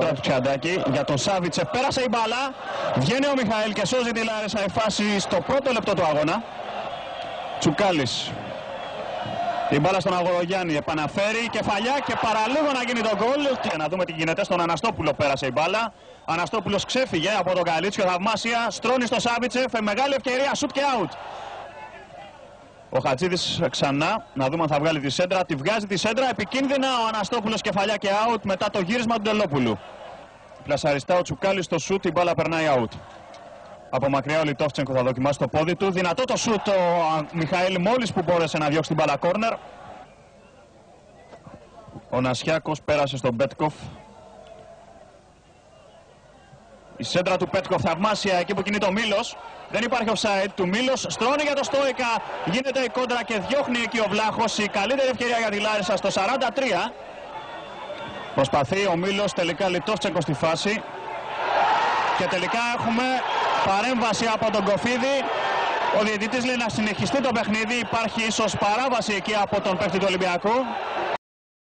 Τώρα του Τσιαντάκη για τον Σάβιτσε. Πέρασε η μπάλα. Βγαίνει ο Μιχαήλ και σώζει τη Λάρισα η φάση στο πρώτο λεπτό του αγώνα. Τσουκάλης. Η μπάλα στον Αγορογιάννη επαναφέρει κεφαλιά και παραλίγο να γίνει το γκολ. Και να δούμε τι γίνεται στον Αναστόπουλο πέρασε η μπάλα. Αναστόπουλος ξέφυγε από τον Καλίτσιο θαυμάσια. Στρώνει στο Σάβιτσεφ. Μεγάλη ευκαιρία. Σουτ και out. Ο Χατζίδης ξανά, να δούμε αν θα βγάλει τη σέντρα. Τη βγάζει τη σέντρα, επικίνδυνα ο Αναστόπουλος κεφαλιά και out μετά το γύρισμα του Ντελόπουλου. Πλασαριστά ο Τσουκάλης στο σουτ, η μπάλα περνάει out. Από μακριά ο Λιτόφτσενκο θα δοκιμάσει το πόδι του. Δυνατό το σουτ ο Μιχαήλ μόλις που μπόρεσε να διώξει την μπάλα κόρνερ. Ο Νασιάκος πέρασε στον Πέτκοφ. Η σέντρα του Πέτκοφ θαυμάσια εκεί που κινείται ο Μήλος. Δεν υπάρχει offside του Μήλος. Στρώνει για το Στόικα. Γίνεται η κόντρα και διώχνει εκεί ο Βλάχος. Η καλύτερη ευκαιρία για τη Λάρισα στο 43. Προσπαθεί ο Μήλος τελικά Λιτόφτσεκο στη φάση. Και τελικά έχουμε παρέμβαση από τον Κοφίδη. Ο διαιτητής λέει να συνεχιστεί το παιχνίδι. Υπάρχει ίσως παράβαση εκεί από τον παίκτη του Ολυμπιακού.